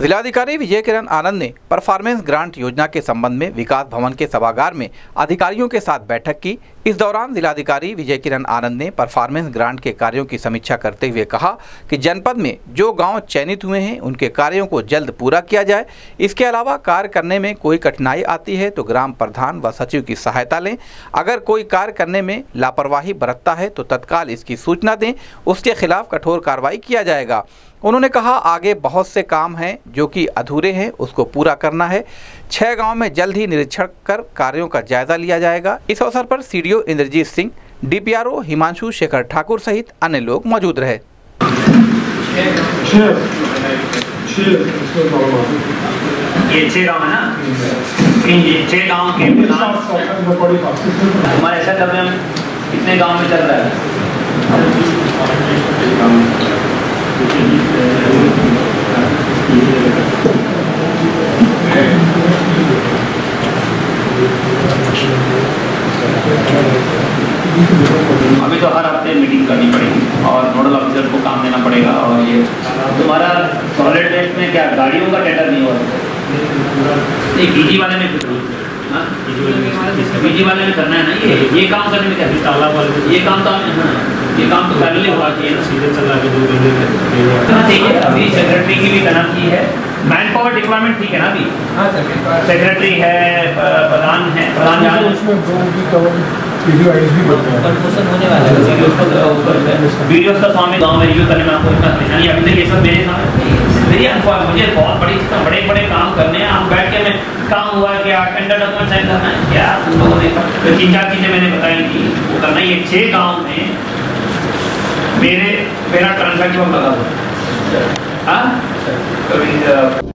जिलाधिकारी विजय किरण आनंद ने performance grant योजना के संबंध में विकास भवन के सभागार में अधिकारियों के साथ बैठक की। इस दौरान जिलाधिकारी विजय किरण आनंद ने परफॉर्मेंस ग्रांट के कार्यों की समीक्षा करते हुए कहा कि जनपद में जो गाँव चयनित हुए हैं, उनके कार्यों को जल्द पूरा किया जाए। इसके अलावा कार्य करने में कोई कठिनाई आती है तो ग्राम प्रधान व सचिव की सहायता लें। अगर कोई कार्य करने में लापरवाही बरतता है तो तत्काल इसकी सूचना दें। उसके खिलाफ कठोर कार्रवाई किया जाएगा। उन्होंने कहा, आगे बहुत से काम हैं जो कि अधूरे हैं, उसको पूरा करना है। छह गाँव में जल्द ही निरीक्षण कर कार्यों का जायजा लिया जाएगा। इस अवसर पर सीडीओ इंद्रजीत सिंह, डीपीआरओ हिमांशु शेखर ठाकुर सहित अन्य लोग मौजूद रहे। ये छह गाँव है ना? छह गाँव के हमारे ऐसा कर रहे हैं कितने गाँव में चल रहा है? अभी तो हर हफ़्ते मीटिंग करनी पड़ेगी और नोडल ऑफिसर को काम देना पड़ेगा और ये तुम्हारा सॉलिड वेस्ट में क्या गाड़ियों का टेंडर नहीं हुआ? नहीं बीजी वाले में हाँ? बीजी वाले में करना है ना ये? ये काम करने में क्या? ताला वाले ये काम तो हमें- हाँ, ये काम तो पहले हुआ चाहिए ना सीधे चला के दो महीने हाँ, अभी सेक्रेटरी की भी करना की है। मैन पावर डिप्लॉयमेंट ठीक है ना अभी? सेक्रेटरी है प्रधान है प्रधान जान उसमें दो की कवर पीडी आईज भी बढ़ते हैं वीडियोस का स्वामी गाँव में रिव्यू करने में आपको इतना परेशानी अभी तक ये सब मेरे सामने। मेरी अनुभव मुझे बहुत बड़ी इतना बड़े बड़े काम करने हैं। हम बैठ के मैं काम हुआ क्या टेंडर डॉक्यूमेंट साइन करना है? क्या? तुम लोगों ने तो तीन चार चीज़ें मैंने बताई थी। वो करना ये छह गाँव में मेरे मेरा ट्रांसफ़र बता दो हाँ?